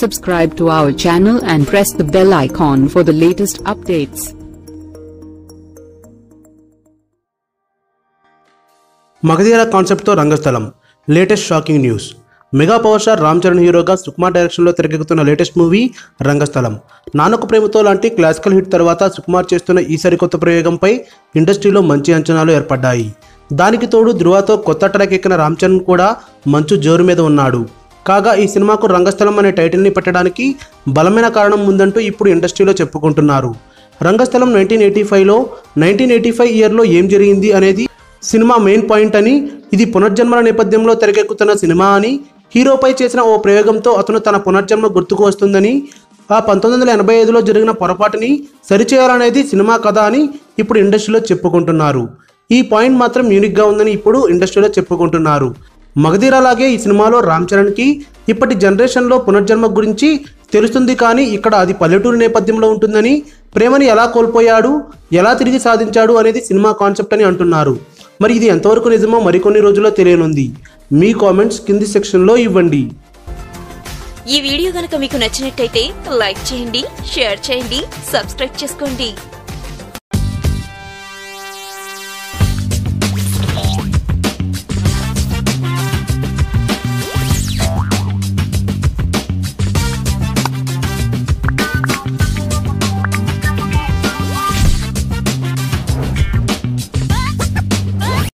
Subscribe to our channel and press the bell icon for the latest updates. Magadheera కాన్సెప్ట్తో Rangasthalam. Latest shocking news mega power star Ram Charan హీరోగా సుకుమార్ డైరెక్షన్లో తెరకెక్కుతున్న latest movie రంగస్థలం. నానక ప్రేమతో లాంటి classical hit తర్వాత సుకుమార్ చేస్తున్న ఈ సరికొత్త ప్రయోగంపై ఇండస్ట్రీలో మంచి అంచనాలు ఏర్పడ్డాయి. దానికి తోడు ధృవాతో కొత్త ట్రాక్ ఎక్కిన రామ్ చరణ్ కూడా మంచు జోరు మీద ఉన్నాడు. కాగా ఈ సినిమాకు రంగస్థలం అనే టైటిల్ని పెట్టడానికి బలమైన కారణం ఉందంటూ ఇప్పుడు ఇండస్ట్రీలో చెప్పుకుంటున్నారు. రంగస్థలం నైన్టీన్ ఎయిటీ ఫైవ్లో నైన్టీన్ ఎయిటీ ఫైవ్ ఇయర్లో ఏం జరిగింది అనేది సినిమా మెయిన్ పాయింట్ అని ఇది పునర్జన్మల నేపథ్యంలో తెరకెక్కుతున్న సినిమా అని హీరోపై చేసిన ఓ ప్రయోగంతో అతను తన పునర్జన్మ గుర్తుకు వస్తుందని ఆ పంతొమ్మిది వందల ఎనభై ఐదులో జరిగిన పొరపాటుని సరిచేయాలనేది సినిమా కథ అని ఇప్పుడు ఇండస్ట్రీలో చెప్పుకుంటున్నారు. ఈ పాయింట్ మాత్రం యూనిక్గా ఉందని ఇప్పుడు ఇండస్ట్రీలో చెప్పుకుంటున్నారు. మగధీరలాగే ఈ సినిమాలో రామ్ చరణ్కి ఇప్పటి జనరేషన్లో పునర్జన్మ గురించి తెలుస్తుంది కానీ ఇక్కడ అది పల్లెటూరు నేపథ్యంలో ఉంటుందని ప్రేమని ఎలా కోల్పోయాడు ఎలా తిరిగి సాధించాడు అనేది సినిమా కాన్సెప్ట్ అని అంటున్నారు. మరి ఇది ఎంతవరకు నిజమో మరికొన్ని రోజుల్లో తెలియనుంది. మీ కామెంట్స్ కింది సెక్షన్లో ఇవ్వండి. ఈ వీడియో గనక మీకు నచ్చినట్టయితే లైక్ చేయండి షేర్ చేయండి సబ్స్క్రైబ్ చేసుకోండి.